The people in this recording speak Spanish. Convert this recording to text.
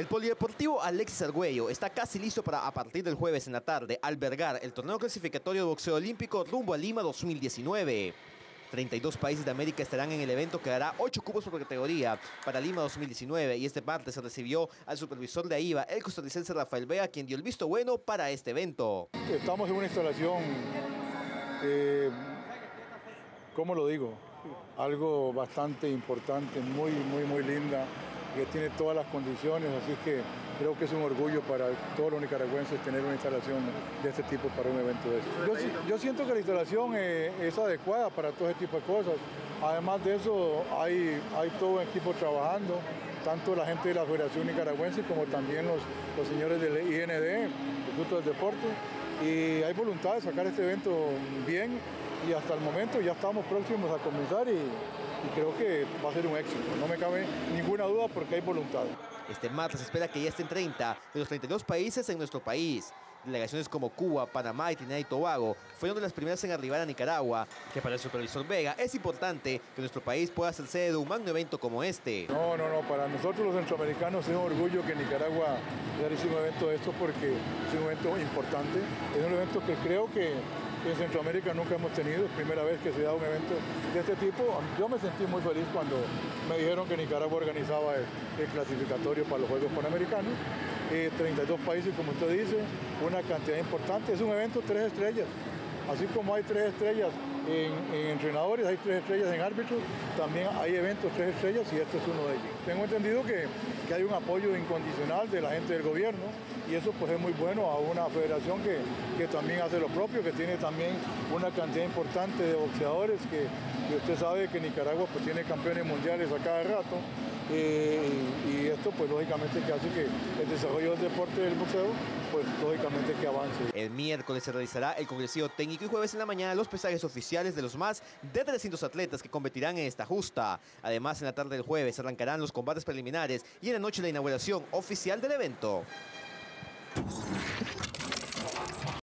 El Polideportivo Alexis Argüello está casi listo para, a partir del jueves en la tarde, albergar el torneo clasificatorio de boxeo olímpico rumbo a Lima 2019. 32 países de América estarán en el evento que dará 8 cupos por categoría para Lima 2019 y este martes se recibió al supervisor de AIBA, el costarricense Rafael Vega, quien dio el visto bueno para este evento. Estamos en una instalación, eh, ¿cómo lo digo? Algo bastante importante, muy, muy, muy linda que tiene todas las condiciones, así que creo que es un orgullo para todos los nicaragüenses tener una instalación de este tipo para un evento de este. Yo, siento que la instalación eh, es adecuada para todo este tipo de cosas. Además de eso, hay, hay todo un equipo trabajando, tanto la gente de la Federación Nicaragüense como también los, los señores del IND, Instituto del Deporte, y hay voluntad de sacar este evento bien y hasta el momento ya estamos próximos a comenzar y, creo que va a ser un éxito. No me cabe ninguna duda porque hay voluntad. Este martes espera que ya estén 30 de los 32 países en nuestro país. Delegaciones como Cuba, Panamá y Trinidad y Tobago fueron de las primeras en arribar a Nicaragua, que para el supervisor Vega es importante que nuestro país pueda ser sede de un magno evento como este. No, no, no, para nosotros los centroamericanos es un orgullo que Nicaragua realice un evento de esto porque es un evento importante, es un evento que creo que en Centroamérica nunca hemos tenido, primera vez que se da un evento de este tipo. Yo me sentí muy feliz cuando me dijeron que Nicaragua organizaba el, clasificatorio para los Juegos Panamericanos. 32 eh, países, como usted dice, una cantidad importante. Es un evento tres estrellas. Así como hay tres estrellas en, entrenadores, hay tres estrellas en árbitros, también hay eventos tres estrellas y este es uno de ellos. Tengo entendido que, que hay un apoyo incondicional de la gente del gobierno y eso pues es muy bueno a una federación que, que también hace lo propio, que tiene también una cantidad importante de boxeadores, que, usted sabe que Nicaragua pues tiene campeones mundiales a cada rato, eh, y esto pues lógicamente que hace que el desarrollo del deporte del boxeo pues lógicamente que avance. El miércoles se realizará el congreso técnico y jueves en la mañana los pesajes oficiales de los más de 300 atletas que competirán en esta justa. Además en la tarde del jueves arrancarán los combates preliminares y en la noche la inauguración oficial del evento.